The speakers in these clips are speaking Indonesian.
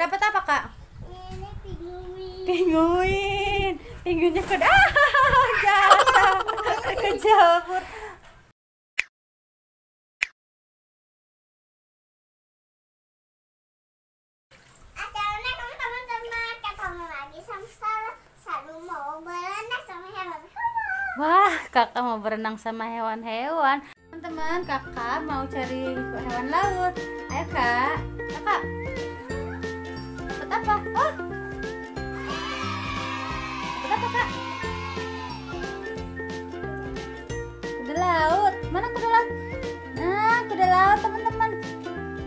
Dapat apa kak? Ini pinguin. Pinguin. Pinguinnya kuda. Ah, jatuh. Kejabur. Assalamualaikum teman-teman. Ketemu lagi sama mau berenang sama hewan-hewan. Wah, kakak mau berenang sama hewan-hewan. Teman-teman, kakak mau cari hewan laut. Ayo kak, kakak. Dapat apa? Oh, kak? Kuda laut. Mana kuda laut? Nah, kuda laut teman-teman.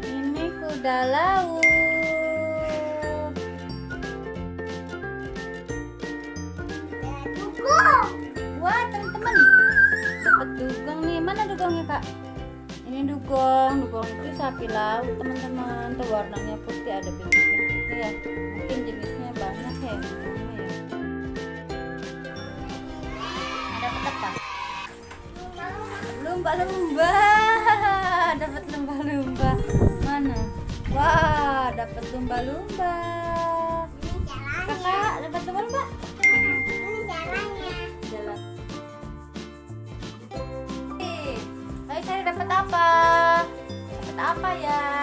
Ini kuda laut. Wah teman-teman dapat dugong nih mana dugongnya kak ini dugong dugong itu sapi laut teman-teman tuh warnanya putih ada bintik-bintiknya ya. Mungkin jenisnya banyak ya dugongnya ya. Ada apa lumba-lumba. Dapat lumba-lumba. Mana? Wah dapat lumba-lumba. Kakak dapat lumba-lumba? Dapat apa? Dapat apa ya?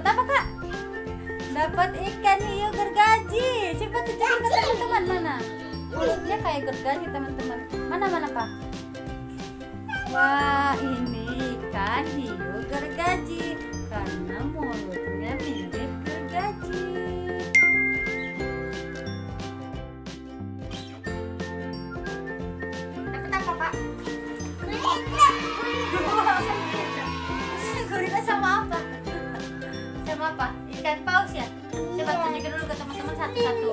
Dapat apa kak? Dapat ikan hiu gergaji. Coba tunjukin ke teman-teman mana? Mulutnya kayak gergaji teman-teman. Mana mana pak? Wah, ini ikan hiu gergaji karena mulutnya mirip gergaji. Dapat apa, Pak? Gurita. Gurita sama apa? Apa? Ikan paus ya? Coba Iya. tunjukin dulu ke teman-teman satu-satu.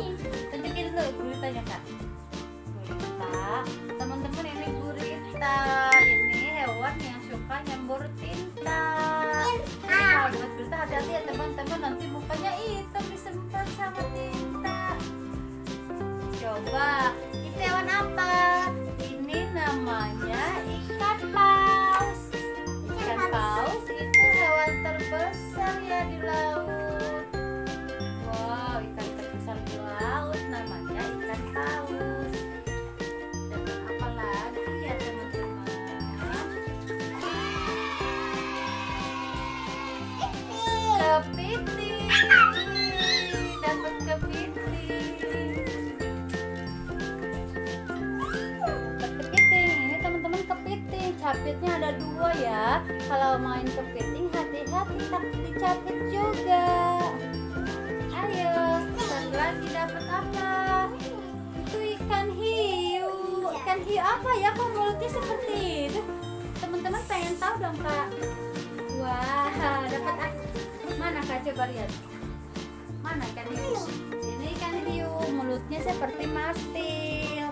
Capitnya ada dua ya. Kalau main kepiting hati-hati takut dicapit juga. Ayo, satu lagi dapat apa? Itu ikan hiu. Ikan hiu apa ya? Kok mulutnya seperti itu? Teman-teman pengen tahu dong kak. Wah, dapat apa? Mana kak? Coba lihat. Mana ikan hiu? Ini ikan hiu, mulutnya seperti martil.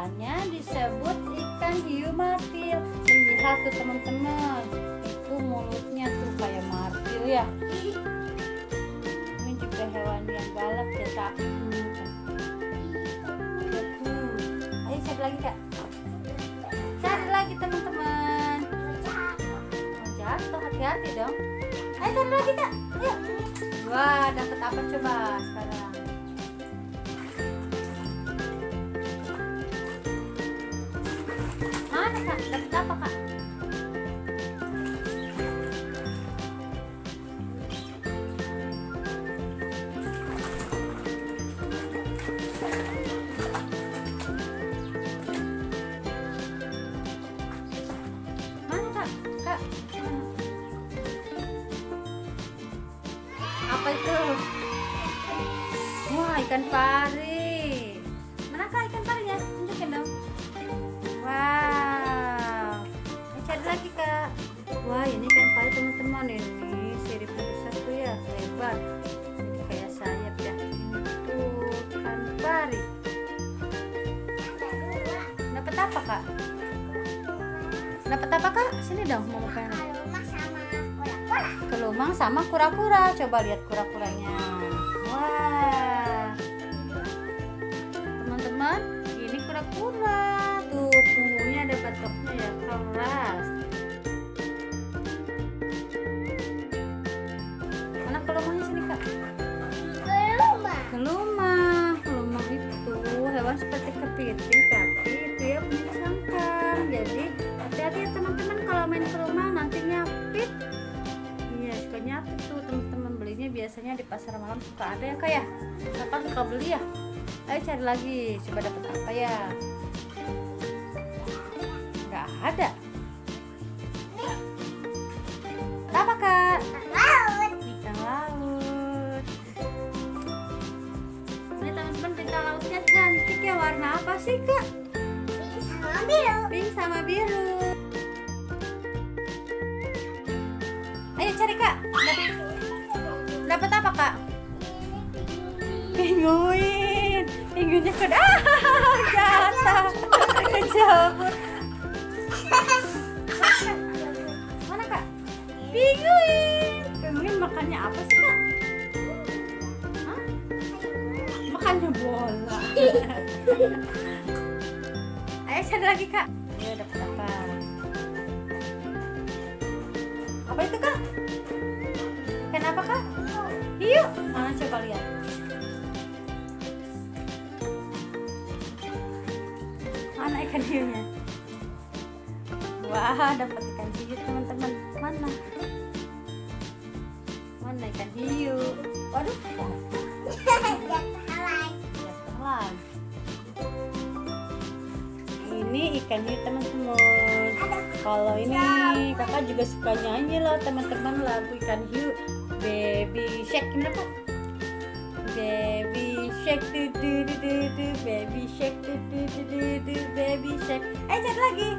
Makanya disebut ikan hiu martil. Lihat tuh teman-teman. Itu mulutnya tuh kayak martil ya. Ini juga hewan yang galak ya. Bagus. Ayo cari lagi kak. Cari lagi teman-teman. Jatuh hati-hati dong. Ayo cari lagi kak. Yuk. Wah dapat apa coba sekarang? Ikan pari. Mana kak ikan parinya? Tunjukin dong. Wow. Ini cari lagi kak. Wah ini ikan pari teman-teman ini siripnya besar tuh ya lebar. Jadi kayak sayap ya. Ini tuh ikan pari. Dapat apa kak? Dapat apa kak? Sini dong mau makan. Rumah sama kura-kura. Kelumang sama kura-kura. Coba lihat kura-kuranya. Keras mana kelumahnya sini kak? Rumah. kelumah kelumah itu hewan seperti kepiting tapi itu ya punya sangkang jadi hati-hati ya teman-teman. Kalau main ke rumah nanti nyapit. Iya suka nyapit tuh. Teman-teman belinya biasanya di pasar malam suka ada ya kak ya? Kakak suka beli ya? Ayo cari lagi. Coba dapat apa ya ada. Apa kak? Laut. ikan laut. Ini teman-teman bintang lautnya cantik ya. Warna apa sih kak? Sama biru. pink sama biru. Ayo cari kak. Dap- dapat apa kak? Penguin penguinnya kuda ah, jatuh. Kejabur penguin penguin makannya apa sih kak? Hah? makannya bola. Ayo cari lagi kak. Ayo dapat apa apa itu kak? Kenapa kak? Hiu mana coba lihat. Mana ikan hiunya? Wah dapat ikan hiu teman-teman. Mana mana ikan hiu. Waduh. Ini ikan hiu teman-teman. Kalau ini kakak juga suka nyanyi loh teman-teman lagu ikan hiu. Baby shark gimana baby shark du du du du baby shark du du du du baby shark. Eh lagi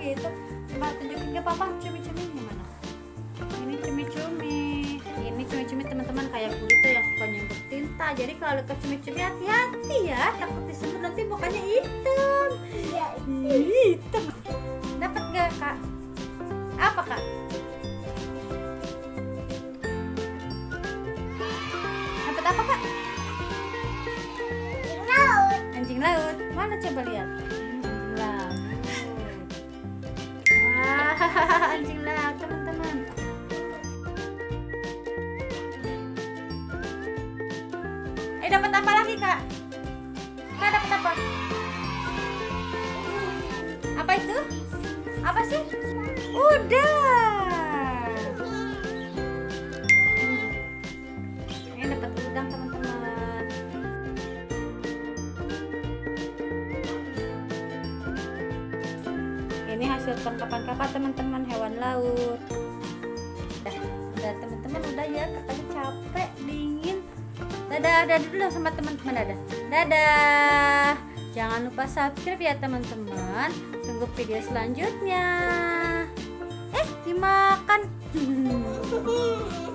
gitu. Coba tunjukin ke papa cumi-cumi mana ini cumi-cumi. Ini cumi-cumi teman-teman kayak kulitnya yang suka nyembur tinta. Jadi kalau deket cumi-cumi hati-hati ya. Takut disembur nanti mukanya hitam. Iya. hitam anjing laut teman-teman. Eh dapat apa lagi kak? Kak dapat apa? Apa itu? Apa sih? Udah hasil tangkapan kakak teman-teman hewan laut. Udah udah teman-teman udah ya kakaknya capek dingin. Dadah dadah dulu sama teman-teman dadah. Dadah. Jangan lupa subscribe ya teman-teman. Tunggu video selanjutnya. Eh dimakan